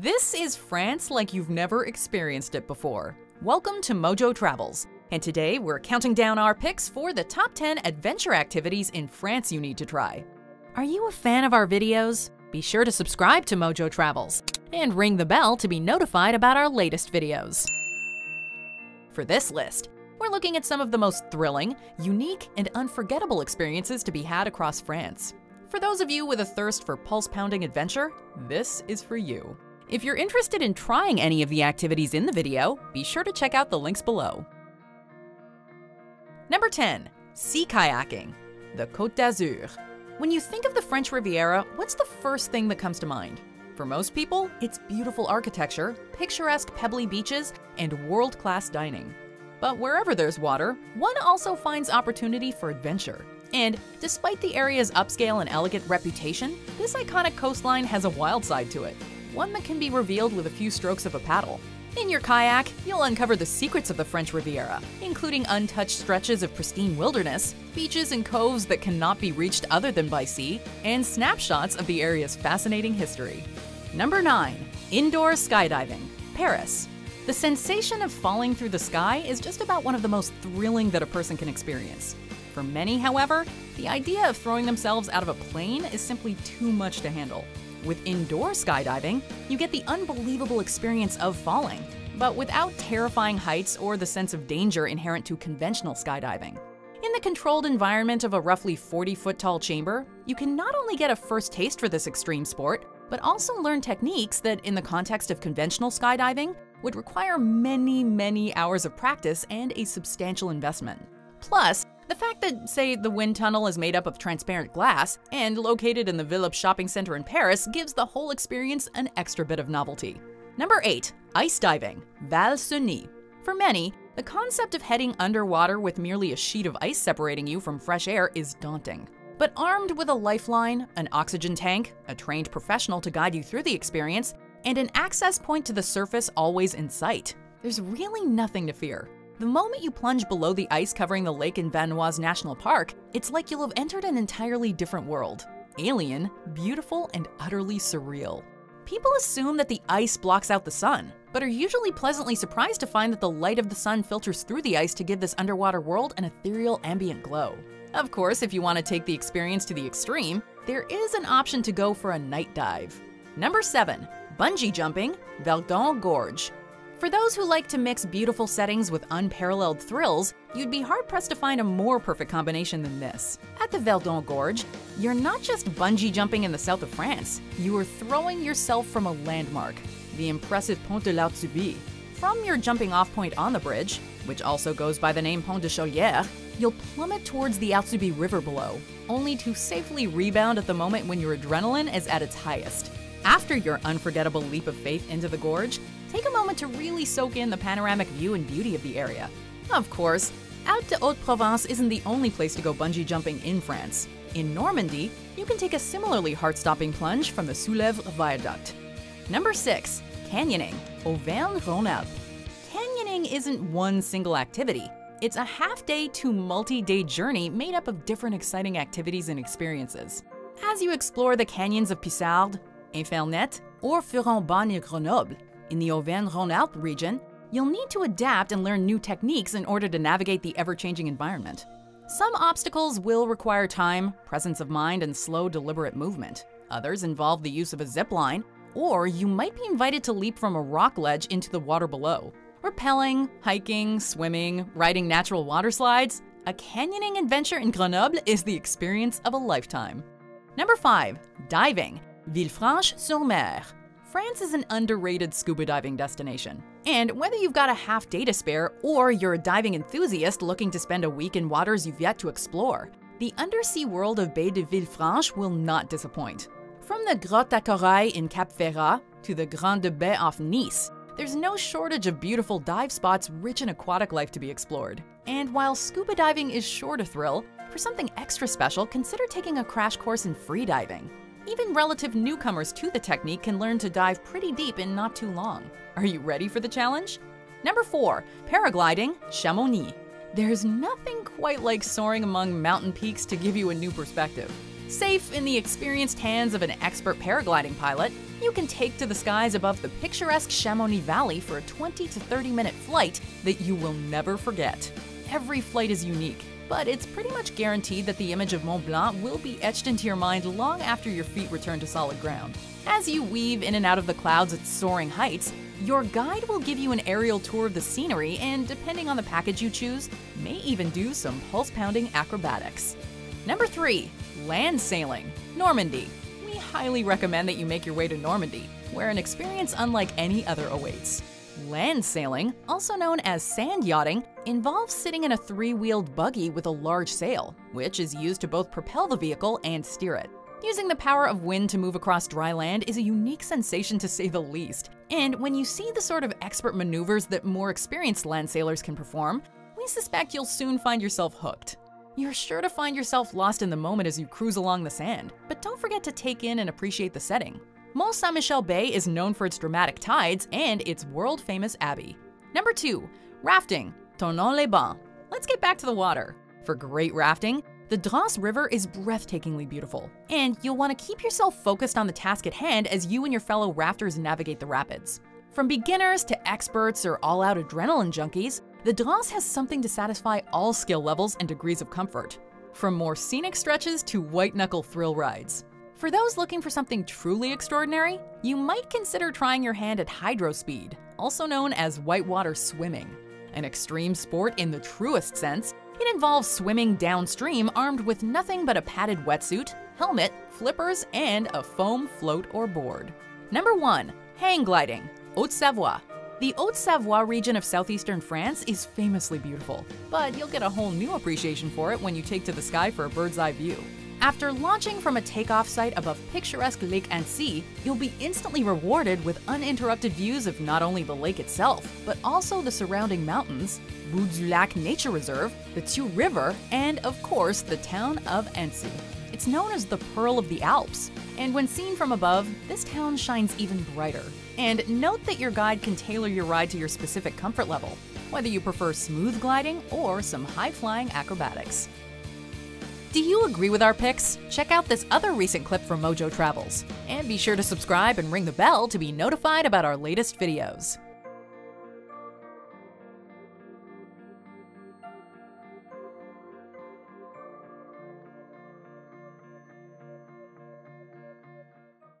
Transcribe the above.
This is France like you've never experienced it before. Welcome to Mojo Travels, and today we're counting down our picks for the top 10 adventure activities in France you need to try. Are you a fan of our videos? Be sure to subscribe to Mojo Travels and ring the bell to be notified about our latest videos. For this list, we're looking at some of the most thrilling, unique, and unforgettable experiences to be had across France. For those of you with a thirst for pulse pounding adventure, this is for you. If you're interested in trying any of the activities in the video, be sure to check out the links below. Number 10. Sea Kayaking, the Côte d'Azur. When you think of the French Riviera, what's the first thing that comes to mind? For most people, it's beautiful architecture, picturesque pebbly beaches, and world-class dining. But wherever there's water, one also finds opportunity for adventure. And despite the area's upscale and elegant reputation, this iconic coastline has a wild side to it one that can be revealed with a few strokes of a paddle. In your kayak, you'll uncover the secrets of the French Riviera, including untouched stretches of pristine wilderness, beaches and coves that cannot be reached other than by sea, and snapshots of the area's fascinating history. Number 9. Indoor Skydiving, Paris. The sensation of falling through the sky is just about one of the most thrilling that a person can experience. For many, however, the idea of throwing themselves out of a plane is simply too much to handle. With indoor skydiving, you get the unbelievable experience of falling, but without terrifying heights or the sense of danger inherent to conventional skydiving. In the controlled environment of a roughly 40 foot tall chamber, you can not only get a first taste for this extreme sport, but also learn techniques that, in the context of conventional skydiving, would require many, many hours of practice and a substantial investment. Plus, the fact that, say, the wind tunnel is made up of transparent glass and located in the Vill'Up shopping center in Paris gives the whole experience an extra bit of novelty. Number 8. Ice Diving, Val Cenis. For many, the concept of heading underwater with merely a sheet of ice separating you from fresh air is daunting. But armed with a lifeline, an oxygen tank, a trained professional to guide you through the experience, and an access point to the surface always in sight, there's really nothing to fear. The moment you plunge below the ice covering the lake in Vanoise National Park, it's like you'll have entered an entirely different world. Alien, beautiful, and utterly surreal. People assume that the ice blocks out the sun, but are usually pleasantly surprised to find that the light of the sun filters through the ice to give this underwater world an ethereal ambient glow. Of course, if you want to take the experience to the extreme, there is an option to go for a night dive. Number 7. Bungee Jumping, Verdon Gorge. For those who like to mix beautiful settings with unparalleled thrills, you'd be hard pressed to find a more perfect combination than this. At the Verdon Gorge, you're not just bungee jumping in the south of France, you are throwing yourself from a landmark, the impressive Pont de l'Artuby. From your jumping off point on the bridge, which also goes by the name Pont de Chaulière, you'll plummet towards the Artuby River below, only to safely rebound at the moment when your adrenaline is at its highest. After your unforgettable leap of faith into the gorge, take a moment to really soak in the panoramic view and beauty of the area. Of course, Alpes de Haute-Provence isn't the only place to go bungee jumping in France. In Normandy, you can take a similarly heart-stopping plunge from the Soulèvre Viaduct. Number 6. Canyoning, Auvergne-Rhône-Alpes. Canyoning isn't one single activity. It's a half-day to multi-day journey made up of different exciting activities and experiences. As you explore the canyons of Pissards, Infernet, or Furon-Bagne-Grenoble, in the Auvergne-Rhône-Alpes region, you'll need to adapt and learn new techniques in order to navigate the ever-changing environment. Some obstacles will require time, presence of mind, and slow, deliberate movement. Others involve the use of a zip line, or you might be invited to leap from a rock ledge into the water below. Rappelling, hiking, swimming, riding natural water slides, a canyoning adventure in Grenoble is the experience of a lifetime. Number 5. Diving, Villefranche-sur-Mer. France is an underrated scuba diving destination. And whether you've got a half day to spare or you're a diving enthusiast looking to spend a week in waters you've yet to explore, the undersea world of Baie de Villefranche will not disappoint. From the Grotte à Corail in Cap Ferrat to the Grande Baie off Nice, there's no shortage of beautiful dive spots rich in aquatic life to be explored. And while scuba diving is sure to thrill, for something extra special, consider taking a crash course in freediving. Even relative newcomers to the technique can learn to dive pretty deep in not too long. Are you ready for the challenge? Number 4. Paragliding, Chamonix. There's nothing quite like soaring among mountain peaks to give you a new perspective. Safe in the experienced hands of an expert paragliding pilot, you can take to the skies above the picturesque Chamonix Valley for a 20 to 30 minute flight that you will never forget. Every flight is unique, but it's pretty much guaranteed that the image of Mont Blanc will be etched into your mind long after your feet return to solid ground. As you weave in and out of the clouds at soaring heights, your guide will give you an aerial tour of the scenery and, depending on the package you choose, may even do some pulse pounding acrobatics. Number 3. Land Sailing Normandy. We highly recommend that you make your way to Normandy, where an experience unlike any other awaits. Land sailing, also known as sand yachting, involves sitting in a three wheeled buggy with a large sail, which is used to both propel the vehicle and steer it. Using the power of wind to move across dry land is a unique sensation to say the least. And when you see the sort of expert maneuvers that more experienced land sailors can perform, we suspect you'll soon find yourself hooked. You're sure to find yourself lost in the moment as you cruise along the sand, but don't forget to take in and appreciate the setting. Mont Saint Michel Bay is known for its dramatic tides and its world famous abbey. Number 2. Rafting, Thonon-les-Bains. Let's get back to the water. For great rafting, the Dranse River is breathtakingly beautiful, and you'll want to keep yourself focused on the task at hand as you and your fellow rafters navigate the rapids. From beginners to experts or all out adrenaline junkies, the Dranse has something to satisfy all skill levels and degrees of comfort. From more scenic stretches to white knuckle thrill rides. For those looking for something truly extraordinary, you might consider trying your hand at hydrospeed, also known as whitewater swimming. An extreme sport in the truest sense, it involves swimming downstream armed with nothing but a padded wetsuit, helmet, flippers, and a foam float or board. Number 1. Hang gliding, Haute-Savoie. The Haute-Savoie region of southeastern France is famously beautiful, but you'll get a whole new appreciation for it when you take to the sky for a bird's eye view. After launching from a takeoff site above picturesque Lake Annecy, you'll be instantly rewarded with uninterrupted views of not only the lake itself, but also the surrounding mountains, Lac Nature Reserve, the Thiou River, and of course the town of Annecy. It's known as the Pearl of the Alps, and when seen from above, this town shines even brighter. And note that your guide can tailor your ride to your specific comfort level, whether you prefer smooth gliding or some high flying acrobatics. Do you agree with our picks? Check out this other recent clip from Mojo Travels. And be sure to subscribe and ring the bell to be notified about our latest videos.